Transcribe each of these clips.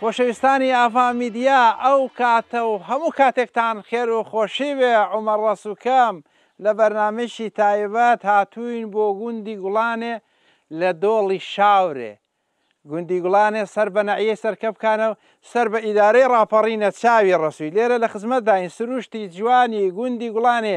خۆشەویستانی ئاڤا میدیا ئەو کاتە و هەموو کاتێکتان خێر و خۆشی بێ عومەر ڕەسوکەم لە بەرنامەیەکی تایبەت هاتووین بۆ گوندی گوڵانێ لە دۆڵی شاورێ گوندی گوڵانێ سەر بە نەعیەی سەرکەپکانە و سەر بە ئیدارەی ڕاپەڕینە چاوی ڕەسوی لێرە لە خزمەتداین سروشتی جوانی گوندی گوڵانێ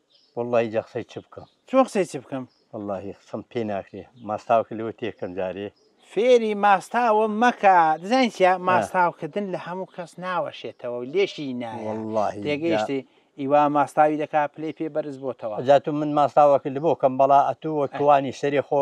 وەڵڵاهی جا قسەی چ بکەم چۆن قسەی چ بکەم؟ وەڵڵاهی قسەم پێ ناکرێ ماستاوکە لەوە تێکەم جارێ فێری ماستاوە مەکە دەزانین چیە ماستاوکردن لە هەموو کەس ناوەشێتەوە و لێشی نایە تێگەیشتی ئیوا ماستاوی دەکا پلەی پێ بەرز بۆتەوە جاتو من ماستاوەکە لە بۆ کەم بەڵا ئەتووە توانی سەری خۆ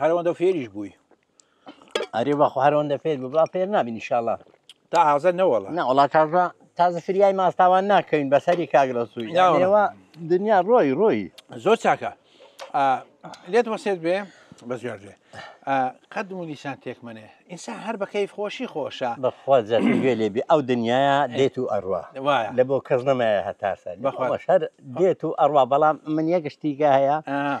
هەرەوەندە فێریش بووی ئەرێ بەخۆ هەرەوەندە فێر بوو با فێر نابین انشاءالله تا حازە نەوەڵە نا وڵا تازە تازە فریای ماستاوان ناکەین بەسەری کاگرە سووی نا وەڵا. ئێوە دنیا ڕۆی ڕۆی زۆر چاکە ئا، لێت وەسێت بێ بە زۆر بێ ئا، قەت و نیسان تێکمەنێ ئینسان هەر بە کەیف خۆشی خۆشە بەخوا جەتی گوێ لێبی ئەو دنیاە دێت و ئەڕوا وایە. لە بۆ کەس نەمایە هەتاسە بەخوا. شەر دێت و ئەڕوا بەڵام من یەک شتیگە هەیە ئا،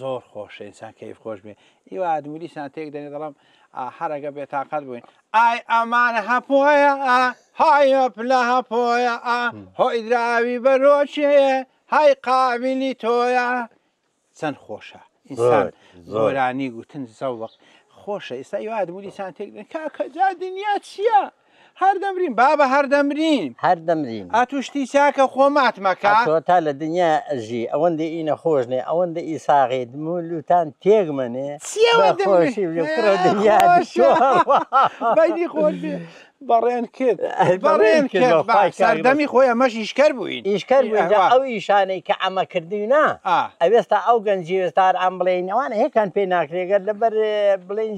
زۆر خۆشە ئینسان کەیف خۆش بێ ئیوە ئادمی دیسان تێک دەێ دەڵم حەرەگە بێتاقەت بووین ئای ئەمانە هەپۆیە هایە پلا هەپۆیە هۆی دراوی بەرۆچەیە های قابلی تۆیە چەند خۆشە ئینسان زۆرانی گوتن زەوق خۆشە ئێستا یوادمولی سانتێک کاکە جا دنیا چییە؟ هەر دەمرین بابە هەر دەمرین. هەر دەمرین. ئەتوو شتی چاکە خۆ مات مەکە. ئەتۆ تا لە دنیا ئەژی ئەوەندە ئی نەخۆش نێ ئەوەندە ئی ساغی دم و لووتان تێک مەنێ بە خۆشی بژی کوڕە دنیا دکتۆر بەینی خۆش بێ بەڕێن کرد بەڕێن کرد با سەردەمی خۆی ئەمەش ئیشکەر بووین ئیشکەر بووین جا ئەو ئیشانەی کە ئەمە کردووینە ئەوێستا ئەو گەنجی وێستار ئەم بڵێین ئەوانە هێکان پێ ناکرێ گەر لەبەر بڵێین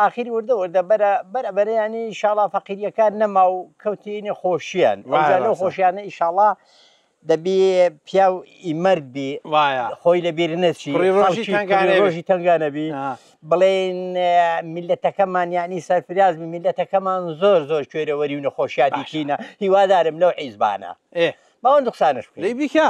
ئاخیر وردە وردە بەرە بەرە بەرەیانی ئیشاڵا فەقیریەکان نەما و کەوتینە خۆشیان وایە ئەوجا لەو ڕاستە. خۆشیانە ئیشاڵا دەبی پیاو ئی مەرد بی وایە خۆی لەبیر نەچی کوڕی ڕۆژی خەڵکی کوڕی تەنگانە بی. ڕۆژی تەنگا نەبی ئا. بڵێن میللەتەکەمان یانی سەرفراز بی میللەتەکەمان زۆر زۆر کوێرەوەری و نەخۆشیادی باشە. تینە هیوادارم لەو حیزبانە ئێ باوەند قسانەش بکەی. دەی بیکە.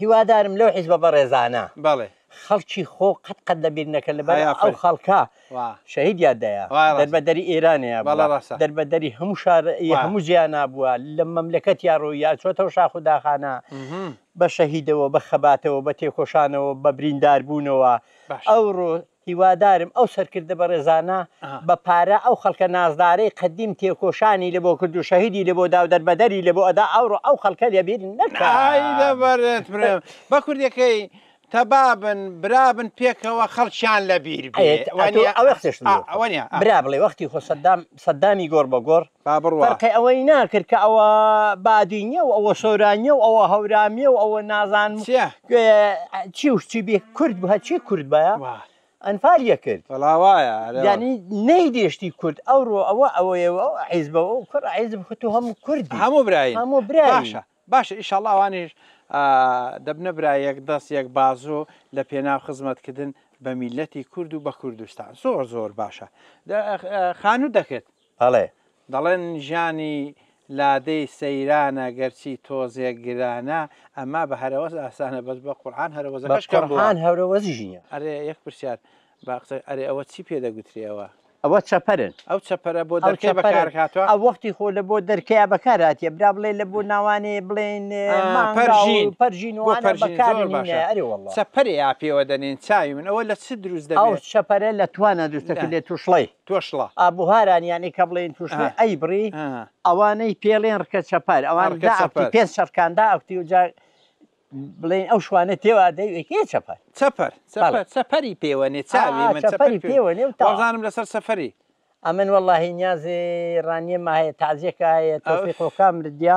هیوادارم لەو حیزبە بەڕێزانە بەڵێ خەڵکی خۆ قەت قەت لە بیر نەکەن لەبەر هەی ئەو ئافەرین خەڵکە وا شەهید یاد دەیە وای ڕاستە دەربەدەری ئێرانێیا بەڵێ بووە ڕاستە دەربەدەری هەموو شار ی وا هەموو جیانا بووە لە مەملەکەتیا ڕۆییا چۆتەوە شاخ و داخانا مهم بە شەهیدەوە بە خەباتەوە بە تێکۆشانەوە بە برینداربوونەوە باشە ئەوڕۆ هیوادارم ئەو سەرکردە بەڕێزانە بە پارە ئەو خەڵکە نازدارەی قەدیم تێکۆشانی لەبۆ کرد و شەهیدی لەبۆ دا و دەربەدەری لەبۆ ئەدا ئەوڕۆ ئەو خەڵکە لەبیر نەکەن. ئای لەبەرت برێم بە کوردێکەی تەبابن برابن پێکەوە خەڵکیان لەبیر بێت ئەوە ئەوە برا بڵێ وەختی خۆ سەدام سەدامی گۆڕ بە گۆڕ با بڕوا. فەرقێ ئەوەی ناکرد کە ئەوە بادینیە و ئەوە سۆرانیە و ئەوە هەورامیە و ئەوە نازانم چیە؟ چی و چی بێ کورد بوو هەرچی کورد بایە وا. ئەنفال یەکرد بەڵا وایە ئەرێ وایە. یانی نەیدێشتی کورد ئەوڕۆ ئەوە ئەوەیە و ئەو حیزبە و ئەو کوڕ حیزب خو تۆ هەموو کوردی هەموو براین هەموو برای باشە باشە ئیشەڵا ئەوانیش ئا دەبنە برای یەک دەست یەک بازوو لە پێناو خزمەتکردن بە میللەتی کورد و بە کوردستان زۆر زۆر باشە دە ئەخ ئا خانوو دەکرد ئەڵێ. دەڵێن ژانی لادێی سەیرانە گەرچی تۆزێک گرانە ئەما بە هەرەوەز ئاسانە بەس بە قورعان هەرەوەزەکەش کەم بووە. بە قورعان هەرەوەز ژینە. ئەرێ یەک پرسیار با قسە ئەرێ ئەوە چی پێ دەگوترێ ئەوە؟ ئەوە چەپەرن. ئەو چەپەرە بۆ دەرکەی بەکار هاتووە؟ ئەو وەختی خۆ لە بۆ دەرکەیا بەکار هاتیە برا بڵێ لە بۆ ناوانێ بڵێن مانگا و پەرژین و وانە بەکار هینایە ئەرێ وەڵڵا. چەپەرێ یا پێوە دەنێن چاوی من ئەوە لە چ دروست دەبێ؟ ئەو چەپەرە لە توانە دروست دەکرێ لە توشڵەی. توشڵە. ئا بوهاران یانی کە بڵێین توشڵەی ئەی بڕی ئەوانەی پێڵێن ڕکە چەپەر ئەوان دا ئەکتی پێنج شەفکان دا ئەکتی و جا بڵێین ئەو شوانە تێوا دەی ئەکێ چەپەر چەپەر چەپەر چەپەری پێوەنێ چاوی من چەپەری پێوەنێ و تاوزانم لەسەر سەفەری ئەمن وەڵاهی نیازی ڕانیە ماهەیە تازیەکە هەیە تۆفیق و کامردیا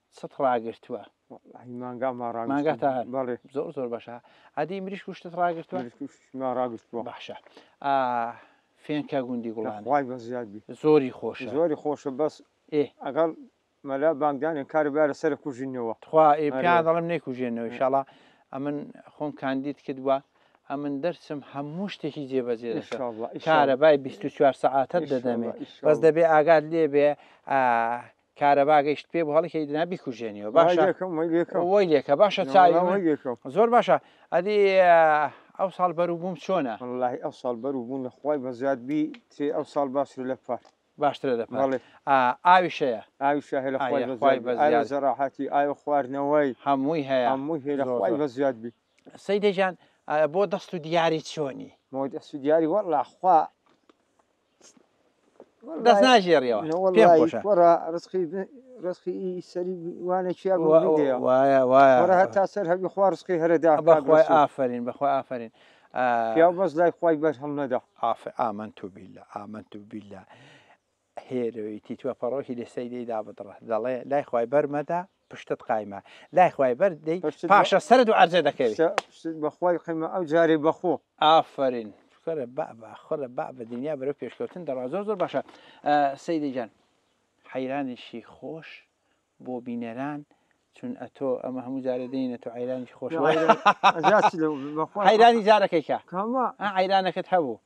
ست ڕاگرتووە مانگا تا هەر زۆر زۆر باشە عادی مریش کوشتت ڕاگرتووە باشە فێنکە گوندی گوڵان وای بە زیاد زۆری خۆش زۆری خۆشە بەس ئێ ئەگەڵ مەلا بانگدانێن کاربارە سەر کوژینەوە تخوا ئێپیان دەڵم نێکوژێنەوە شڵا ئەمن خۆم کاندید کردووە ئەمن دەرسم هەموو شتێکی جێبەجێ کارەبای 24 سعاتت دەدەمێ بەس دەبێ ئاگات لێبێ کارەبا گەیشت پێ بۆ هەڵکەی دنا بیکوژێنیەوە باشە وی لێکە باشە چاوی زۆر باشە ئەدی ئەو ساڵ بەرو بووم چۆنە والله ئەو ساڵ بەرو بوون نەخوای بەزیاد بی تێ ئەو ساڵ باش لە پار باشترە لە پاڵ ئاویشەیە ئاویشە هەلە خوای بەزیاد زەراحەتی ئاوە خواردنەوەی هەمووی هەیە هەمووی هەیە خوای بەزیاد بی سەیدەجان بۆ دەست و دیاری چۆنی بۆ دەست و دیاری وەڵا خوا دەست ناژێریەوە ڕسقی سەری وانە چیا وایە وایە هەتا سەر هەبی خوا ڕسقی هەرەدا بەخوای ئافرین بەخوای ئافرین پیا بەس لای خی بەر هەم نەدا ئاف ئامن تو بیلە ئامن تو بیلە هێرەوەی تیتوە پەڕۆکی لە سەیدەی دابدڕە دەڵێ لای خی بەرمەدا پشتت قایمە لای خوای بەر دەی پاشە سەرت و عەرزێ دەکەوێت بەخوای قیمە ئەو جارێ بەخۆ ئافرین خۆرە بابا خۆرە با بە دنیا بەرە پێشکەوتن دەڕا زۆر زۆر باشە سەیدەجان حەیرانێکی خۆش بۆ بینەران چون ئەتۆ ئەمە هەموو جارێ دێنە تۆ عیرانی خۆش حیرانی جارەکەیکە ئەیرانەکەت هەبوو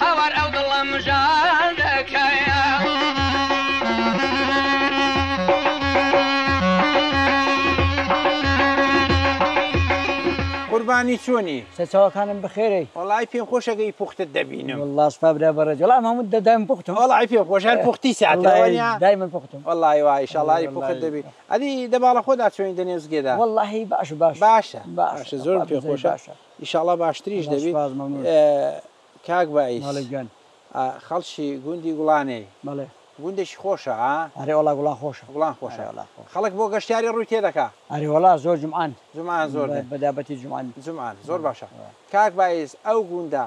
هاوار ئەو دڵم ژان دەکەیە قوربانی چۆنی؟ سەرچاوەکانم بەخێرەی؟ وەڵای پێم خۆشە کە ئی پوختت دەبینم. وەڵا سوپا برا بەڕێز وەڵا ئەمە هەموو دایم پوختم. وەڵای پێم خۆشە هەر پوختی ساتە وەڵای وانیە؟ دایمەن پوختم. وەڵای وا ئیشاڵا ئی پوخت دەبی. ئەدی دە باڵە خۆدا چۆنی دە نێوزگێدا؟ وەڵاهی باشە باشە. باشە باشە زۆرم پێ خۆشە. ئیشاڵا باشتریش دەبی کاک بایز خەڵکی گوندی گوڵانێی گوندێکی خۆشە ئا ئەرێ وەڵا گوڵان خۆشە گوڵان خۆشە خەڵک بۆ گەشتیاری ڕووی تێ دەکا ئەرێ وەڵا زۆر جمعان جمعان زۆر بەدابەتی جمعان جمعان زۆر باشە کاک بایز ئەو گوندە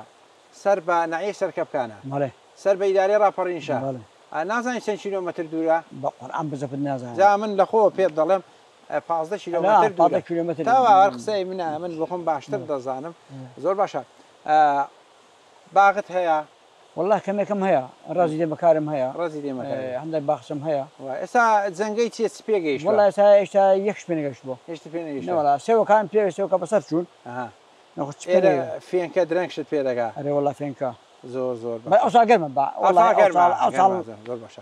سەر بە نەعی سەرکەپکانە بەڵێ سەر بە ئیدارەی ڕاپەڕینشە نازانین چەند کیلۆمەتر دوورە بە قورعان بزەفت نازانم جا من لە خۆوە پێت دەڵێم پازدە کیلۆمەتر دوورە تاوا هەر قسەی منە من بۆ خۆم باشتر دەزانم زۆر باشە باغت هەیە والله کەمێکم هەیە ڕازی دێ بەکارم هەیە ڕازی دێ هەندێک باخچم هەیە ئێستا جەنگەی چێ چ پێگەیش وڵ ئێستا هێشتا یەکش پێنگەشت بۆ هێشت پێنەوەڵا سێوەکان پێوێستەوە کە بەسەر چوون نەخچێرە فێنکە درەنگشت پێدەگا ئەرێ وڵا فێنکە زۆر زۆر ئەوسا گەرمە بە ئەوسا گەرمە ئەوساڵ زۆر باشە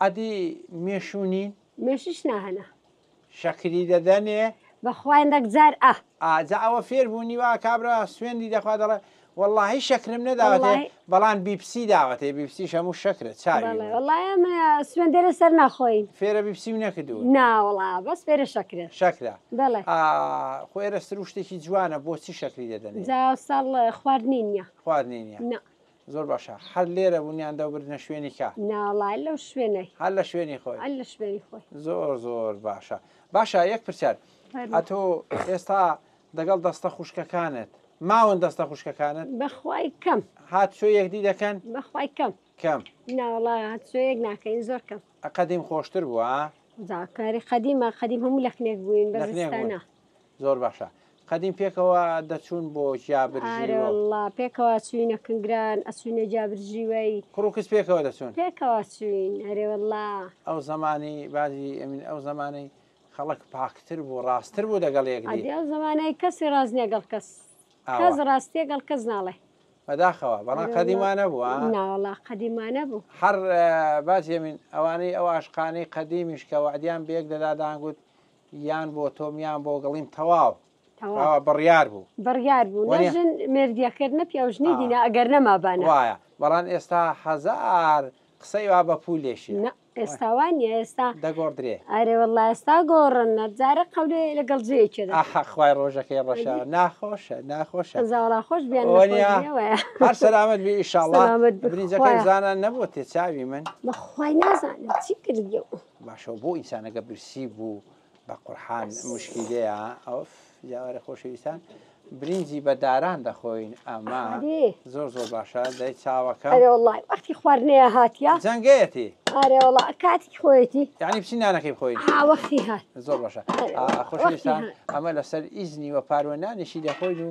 ئەدی مێشوو نین؟ مێشیش نا هەنە. شەکری دەدەنێ؟ بەخوا هێندەک جار ئا. ئا جا ئەوە فێر بوونی وا کابرا سوێندی دەخوا دەڵێ وەڵڵاهی شەکرم نەداوەتێ وەڵڵاهی. بەڵام بیپسی داوەتێ بیپسیش هەموو شەکرە چاوی بەڵێ بوو. وەڵڵاهی ئێمە سوێندەرێ سەر ناخۆین. فێرە بیپسیم نەکردوون. نا وەڵا بەس فێرە شەکرە. شەکرە. بەڵێ. ئا خۆ ئێرە سرووشتێکی جوانە بۆچی شەکری دەدەنێ؟ جا ساڵ خواردنی نییە. خواردنی نییە. نا. زۆر باشە هەر لێرە بوون یان دەبردنە شوێنی کە ناڵا لەو شوێنە هەر لە شوێنی خۆی لە شوێنی خۆی زۆر زۆر باشە باشە یەک پرسیار ئەتۆ ئێستا دەگەڵ دەستە خوشکەکانت ماون دەستە خوشکەکانت بەخوای کەم هات شو یەکدی دەکەن بەخوای کەم کەم ناوڵا شوەیەک ناکەین زۆر کەم ئەقدیم خۆشتر بووە زاکاری قدیمە قدیم هەموو لەخنێک بووین بەستانە زۆر باشە قەدیم پێکەوە دەچوون بۆ جابرژیوە پێکەوە چوینە کنگران ئەچوینە جابرژیوەی کوڕکس پێکەوە دەچوون پێکەوە چوین ئەرێوەله ئەو زمانی بازی ئەمین ئەو زمانەی خەڵک پاکتر بوو ڕاستتر بوو دەگەڵ یەکدی ئەو زمانەی کەسی ڕاست نێگەڵ کەس کەس ڕاستیە گەڵ کەس ناڵێ بەداخەوە بەڵام قەدیمانە بووە ناوەڵا قەدیمانە بوو هەر بازێمین ئەوانەی ئەو عاشقانەی قەدیمیشکەوە ئەدیان بێک دەدادانگووت یان بۆ تۆم یان بۆ گڵیم تەواو بڕیار بوو بڕیار بوو نەژن مردیەکرد نە پیاژنی دینا ئەگەر نەمابان وایە بەڵان ئێستا هەزار قسەی وا بە پوو لێشی ئێستاوان نیە ئێستا دەگۆڕدرێ ئەرێ وڵا ئێستا گۆڕن نەجارە قەولێ لەگەڵ جێکێت ئاخخوای ڕۆژەکەی ڕەشە ناخۆشە ناخۆشە زاڵا خۆش بیان هەر سەلامت بی ئیشاڵامەت بزانان نەبوو تێ چاوی من بەخوای نازانم چی کردی باشە بۆ ئینسانەکە برسی بوو بە قورحان مشکیلەیە ئەف جاوارە خۆشەویستان برنجی بە داران دەخۆین ئەمە زۆر زۆر باشە دەی چاوەکە وڵی وەختی خواردنەیە هاتیە جەنگەتی ئارێوەڵا کاتی خۆیەتی یعنی بچین نانەکەی خۆی وەختی هات زۆر باشە خۆشەویستان ئەمە لەسەر ئیزنی وە پاروەنانیشی دەخۆین و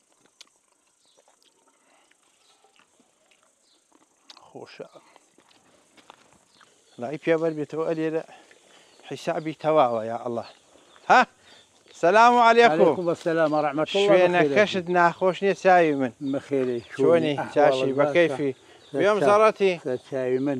خۆشە لای پێوەەر بێتەوە ئەلێرە حیسابی تەواوە یا ئەله ها سلام و علیکم بەسلام ڕحمە شوێنە کەشت ناخۆش نیە چاوی من مەخێری چۆنی چاشی بەکەیفی بێم زەڕەتی چاوی من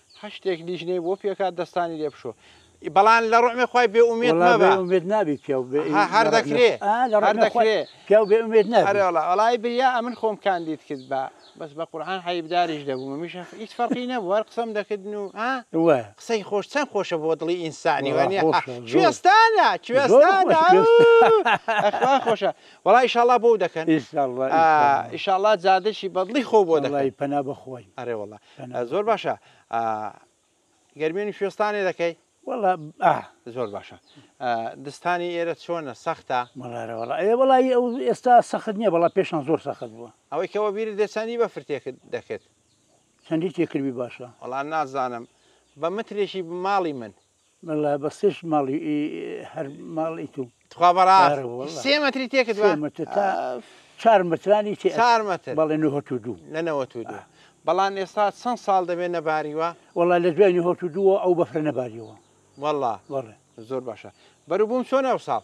خشتێک لیژنەی بۆ پێکە دەستانی لێ بشۆ بەڵام لە ڕۆمێ خخوای بێ ئومێت مەبە ئومێت نابی پێ هەر دەکرێ هەر دەکرێ پێ بێ ئومێت نەڵە ئەڵی بریا ئەمن خۆم کاندید کرد بە بەس بە قورآان حیبداریش دەبوومە میشە هیچ فەرقی نەبوو هەر قسەم دەکردن و ها قسەی خۆش چەند خۆشە بۆ دڵی ئینسانی وانە کوێستانە کوێستانە ئەخوا خۆشە وڵی شڵا بۆ دەکەن ئیشاڵات زادشی بەدڵی خۆ بۆ دەڵی پەنا بەخۆی ئەرێ وڵە زۆر باشە ئا گەرمێنی کوێستانێ دەکەی وەڵا ئا زۆر باشە دستانی ئێرە چۆنە سەختە مەڵارەوەڵ ئێ وەڵی ئەو ئێستا سەخت نییە بەڵا پێشان زۆر سەخت بووە ئەوەی کەەوە بیرت دێ چەندی بە فرتێکت دەکرد چەندی تێکردبی باشە وەڵا نازانم بە مترێکی ماڵی من مەلا بەسش ماڵی هەر ماڵی تو تخوا بەڕاست سێ مەتری تێکت سێ مەتر تا چار مەترانی تێ چار مەتر بەڵێ نەوەت و دوو لە نەوەت و دوو بەڵام ئێستا چەند ساڵ دەبێت نەباریوە وەڵا لە دوای نەوەت و دووە ئەو بەفرە نەباریەوە وەڵا بەڵێ زۆر باشە بەروبووم چۆنە ئەو ساڵ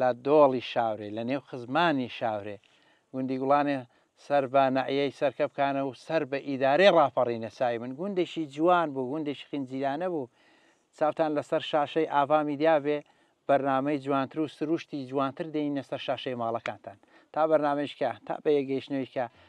لە دۆڵی شاورێ، لە نێو خزمانی شاورێ، گوندی گوڵانێ سەر بە ناعیەی سەرکەپکانە و سەر بە ئیدارەی ڕاپەڕینە سایبن. گوندێکی جوان بوو، گوندێکی خنجیلانە بوو. چاوتان لەسەر شاشەی ئاڤا میدیا بێ، بەرنامەی جوانتر و سرووشتی جوانتر دێنینە سەر شاشەی ماڵەکانتان. تا بەرنامەیشکە، تا بە یەک گەیشتنەوەیشکە،